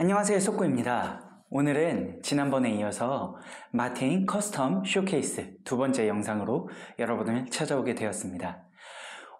안녕하세요 속구입니다. 오늘은 지난번에 이어서 마틴 custom 쇼케이스 두 번째 영상으로 여러분을 찾아오게 되었습니다.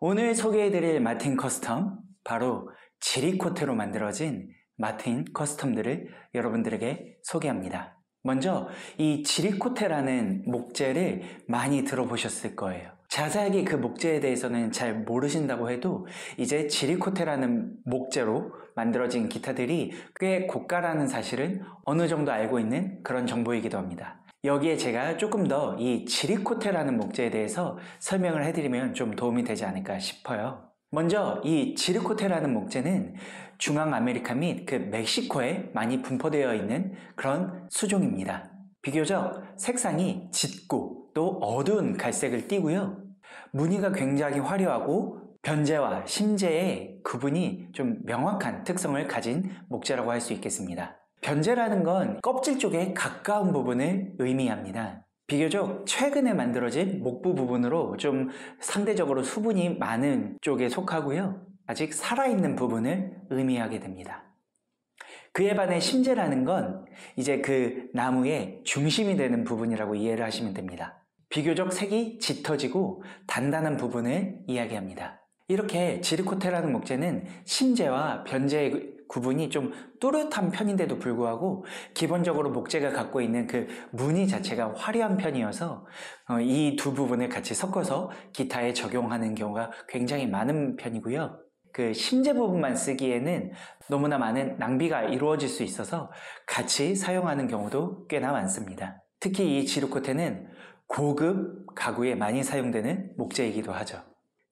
오늘 소개해드릴 마틴 custom 바로 ziricote로 만들어진 마틴 custom들을 여러분들에게 소개합니다. 먼저 이 ziricote라는 목재를 많이 들어보셨을 거예요 자세하게 그 목재에 대해서는 잘 모르신다고 해도 이제 ziricote라는 목재로 만들어진 기타들이 꽤 고가라는 사실은 어느 정도 알고 있는 그런 정보이기도 합니다. 여기에 제가 조금 더 이 ziricote라는 목재에 대해서 설명을 해드리면 좀 도움이 되지 않을까 싶어요. 먼저 이 ziricote라는 목재는 중앙 아메리카 및 그 멕시코에 많이 분포되어 있는 그런 수종입니다. 비교적 색상이 짙고 또 어두운 갈색을 띠고요. 무늬가 굉장히 화려하고 변재와 심재의 구분이 좀 명확한 특성을 가진 목재라고 할 수 있겠습니다. 변재라는 건 껍질 쪽에 가까운 부분을 의미합니다. 비교적 최근에 만들어진 목부 부분으로 좀 상대적으로 수분이 많은 쪽에 속하고요. 아직 살아있는 부분을 의미하게 됩니다. 그에 반해 심재라는 건 이제 그 나무의 중심이 되는 부분이라고 이해를 하시면 됩니다. 비교적 색이 짙어지고 단단한 부분을 이야기합니다. 이렇게 지르코테라는 목재는 심재와 변재의 구분이 좀 또렷한 편인데도 불구하고 기본적으로 목재가 갖고 있는 그 무늬 자체가 화려한 편이어서 어, 이두 부분을 같이 섞어서 기타에 적용하는 경우가 굉장히 많은 편이고요. 그 심재 부분만 쓰기에는 너무나 많은 낭비가 이루어질 수 있어서 같이 사용하는 경우도 꽤나 많습니다. 특히 이 지르코테는 고급 가구에 많이 사용되는 목재이기도 하죠.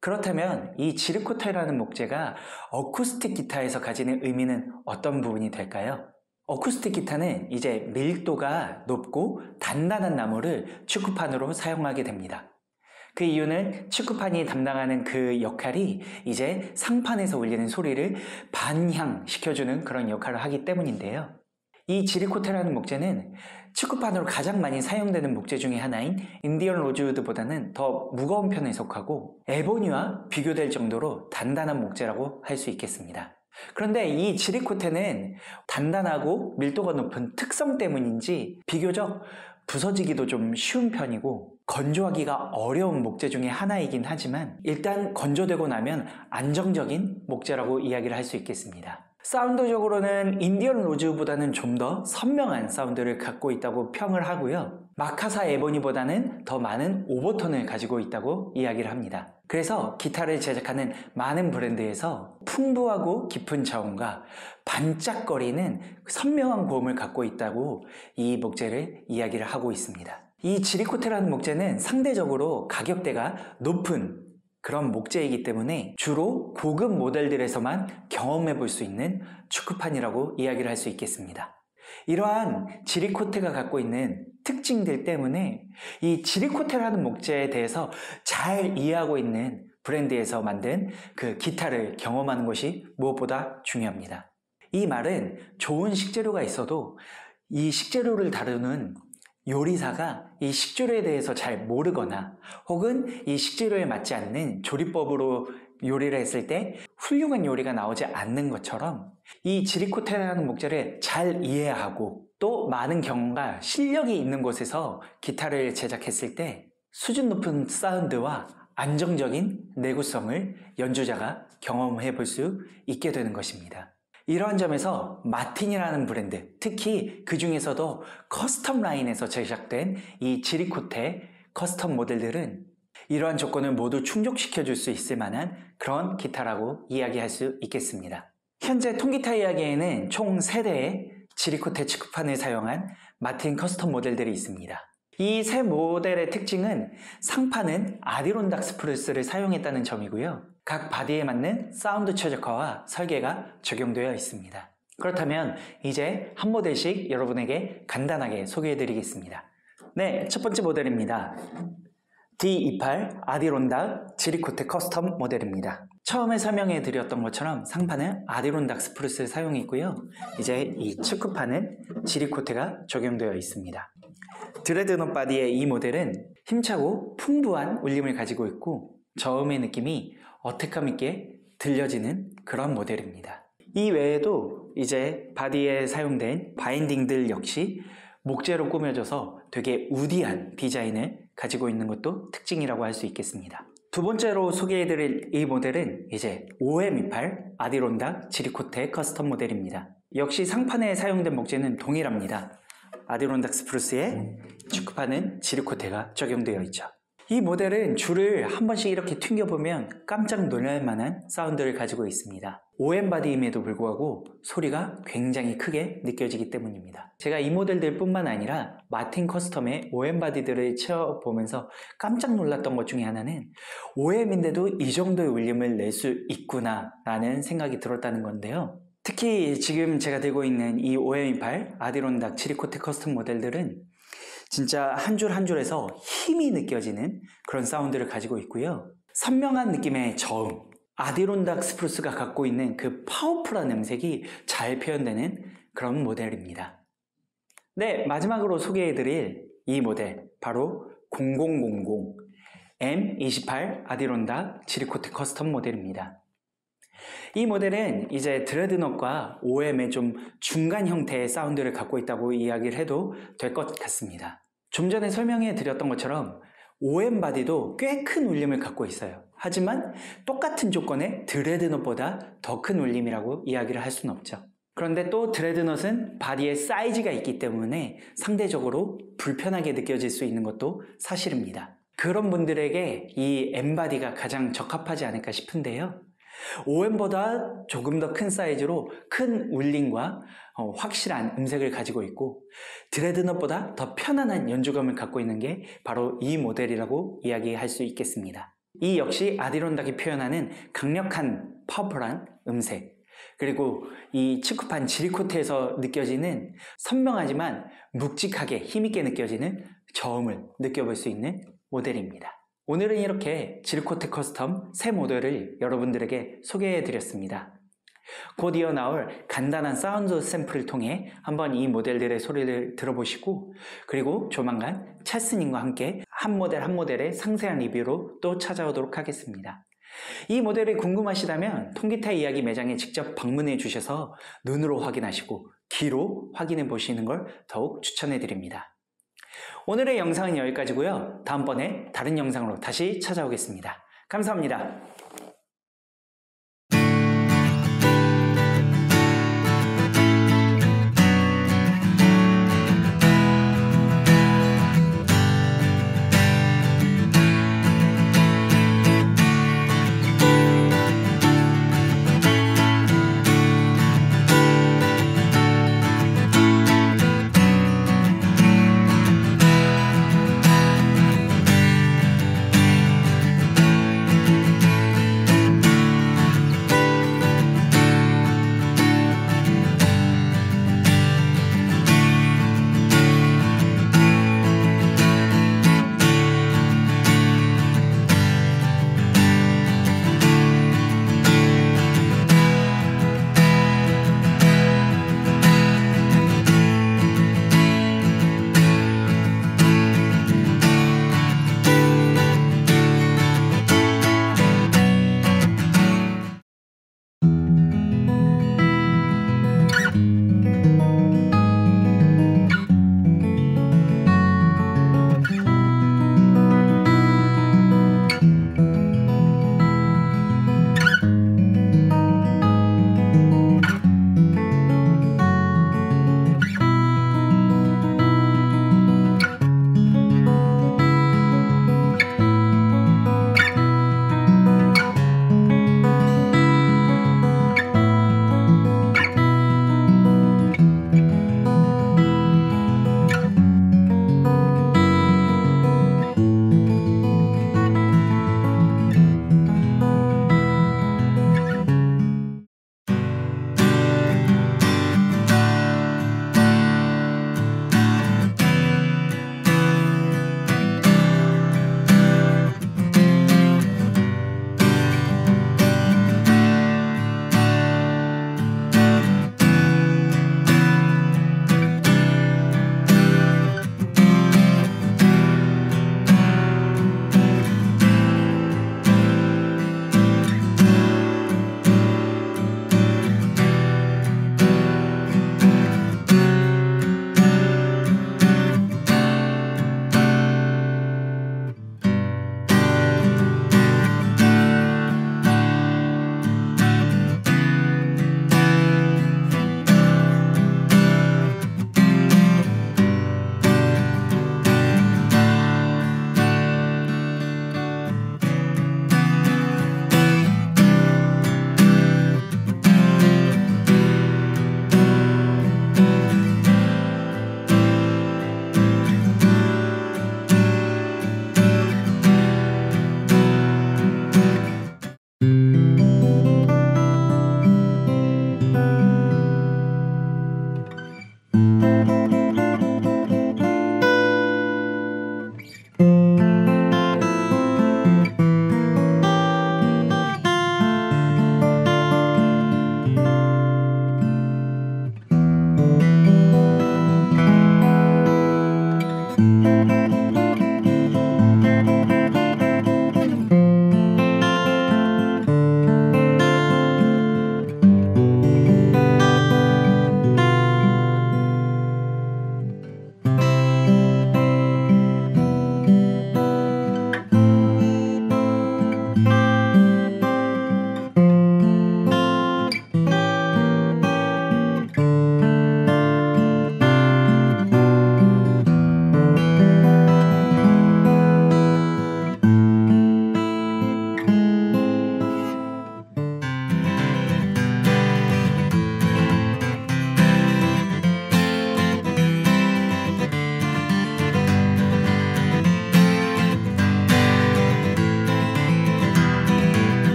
그렇다면 이 지르코테라는 목재가 어쿠스틱 기타에서 가지는 의미는 어떤 부분이 될까요? 어쿠스틱 기타는 이제 밀도가 높고 단단한 나무를 축구판으로 사용하게 됩니다. 그 이유는 축구판이 담당하는 그 역할이 이제 상판에서 울리는 소리를 반향시켜주는 그런 역할을 하기 때문인데요. 이 지리코테라는 목재는 축구판으로 가장 많이 사용되는 목재 중의 하나인 인디언 로즈우드보다는 더 무거운 편에 속하고 에보니와 비교될 정도로 단단한 목재라고 할 수 있겠습니다. 그런데 이 지리코테는 단단하고 밀도가 높은 특성 때문인지 비교적 부서지기도 좀 쉬운 편이고 건조하기가 어려운 목재 중의 하나이긴 하지만 일단 건조되고 나면 안정적인 목재라고 이야기를 할 수 있겠습니다. 사운드적으로는 인디언 로즈보다는 좀 더 선명한 사운드를 갖고 있다고 평을 하고요. 마카사 에보니보다는 더 많은 오버톤을 가지고 있다고 이야기를 합니다. 그래서 기타를 제작하는 많은 브랜드에서 풍부하고 깊은 저음과 반짝거리는 선명한 고음을 갖고 있다고 이 목재를 이야기를 하고 있습니다. 이 지리코테라는 목재는 상대적으로 가격대가 높은 그런 목재이기 때문에 주로 고급 모델들에서만 경험해 볼 수 있는 축구판이라고 이야기를 할 수 있겠습니다. 이러한 지리코테가 갖고 있는 특징들 때문에 이 지리코테라는 목재에 대해서 잘 이해하고 있는 브랜드에서 만든 그 기타를 경험하는 것이 무엇보다 중요합니다. 이 말은 좋은 식재료가 있어도 이 식재료를 다루는 요리사가 이 식재료에 대해서 잘 모르거나 혹은 이 식재료에 맞지 않는 조리법으로 요리를 했을 때 훌륭한 요리가 나오지 않는 것처럼 이 지리코테라는 목재를 잘 이해하고 또 많은 경험과 실력이 있는 곳에서 기타를 제작했을 때 수준 높은 사운드와 안정적인 내구성을 연주자가 경험해 볼 수 있게 되는 것입니다. 이러한 점에서 마틴이라는 브랜드, 특히 그 중에서도 custom 라인에서 제작된 이 ziricote custom 모델들은 이러한 조건을 모두 충족시켜 줄 수 있을 만한 그런 기타라고 이야기할 수 있겠습니다. 현재 통기타 이야기에는 총 3대의 ziricote 측후판을 사용한 마틴 custom 모델들이 있습니다. 이 세 모델의 특징은 상판은 Adirondack spruce를 사용했다는 점이고요. 각 body에 맞는 사운드 최적화와 설계가 적용되어 있습니다. 그렇다면 이제 한 모델씩 여러분에게 간단하게 소개해 드리겠습니다. 네, 첫 번째 모델입니다. D28 Adirondack ziricote custom 모델입니다. 처음에 설명해 드렸던 것처럼 상판은 Adirondack spruce를 사용했고요. 이제 이 측후판은 ziricote가 적용되어 있습니다. dreadnought body의 이 모델은 힘차고 풍부한 울림을 가지고 있고 저음의 느낌이 attack감 있게 들려지는 그런 모델입니다. 이 외에도 이제 body에 사용된 binding들 역시 목재로 꾸며져서 되게 woody한 디자인을 가지고 있는 것도 특징이라고 할 수 있겠습니다. 두 번째로 소개해드릴 이 모델은 이제 OM28 Adirondack ziricote custom 모델입니다. 역시 상판에 사용된 목재는 동일합니다. Adirondack spruce에 측후판은 ziricote가 적용되어 있죠. 이 모델은 줄을 한 번씩 이렇게 튕겨보면 깜짝 놀랄 만한 사운드를 가지고 있습니다. OM body임에도 불구하고 소리가 굉장히 크게 느껴지기 때문입니다. 제가 이 모델들 뿐만 아니라 마틴 custom의 OM body들을 쳐보면서 깜짝 놀랐던 것 중에 하나는 OM인데도 이 정도의 울림을 낼 수 있구나 라는 생각이 들었다는 건데요. 특히 지금 제가 들고 있는 이 OM28 Adirondack ziricote custom 모델들은 진짜 한 줄 한 줄에서 힘이 느껴지는 그런 사운드를 가지고 있고요. 선명한 느낌의 저음, Adirondack spruce가 갖고 있는 그 파워풀한 음색이 잘 표현되는 그런 모델입니다. 네, 마지막으로 소개해드릴 이 모델, 바로 0000 M28 Adirondack ziricote custom 모델입니다. 이 모델은 이제 dreadnought과 OM의 좀 중간 형태의 사운드를 갖고 있다고 이야기를 해도 될 것 같습니다. 좀 전에 설명해 드렸던 것처럼 OM body도 꽤 큰 울림을 갖고 있어요. 하지만 똑같은 조건의 dreadnought보다 더 큰 울림이라고 이야기를 할 수는 없죠. 그런데 또 dreadnought은 body의 사이즈가 있기 때문에 상대적으로 불편하게 느껴질 수 있는 것도 사실입니다. 그런 분들에게 이 M body가 가장 적합하지 않을까 싶은데요. OM보다 조금 더 큰 사이즈로 큰 울림과 어, 확실한 음색을 가지고 있고 드레드넛보다 더 편안한 연주감을 갖고 있는 게 바로 이 모델이라고 이야기할 수 있겠습니다. 이 역시 아디론닥이 표현하는 강력한 파워풀한 음색 그리고 이 치쿠판 지리코트에서 느껴지는 선명하지만 묵직하게 힘있게 느껴지는 저음을 느껴볼 수 있는 모델입니다. 오늘은 이렇게 ziricote custom 세 모델을 여러분들에게 소개해 드렸습니다. 곧 이어 나올 간단한 사운드 샘플을 통해 한번 이 모델들의 소리를 들어보시고 그리고 조만간 찰스님과 함께 한 모델 한 모델의 상세한 리뷰로 또 찾아오도록 하겠습니다. 이 모델이 궁금하시다면 통기타 이야기 매장에 직접 방문해 주셔서 눈으로 확인하시고 귀로 확인해 보시는 걸 더욱 추천해 드립니다. 오늘의 영상은 여기까지고요. 다음번에 다른 영상으로 다시 찾아오겠습니다. 감사합니다.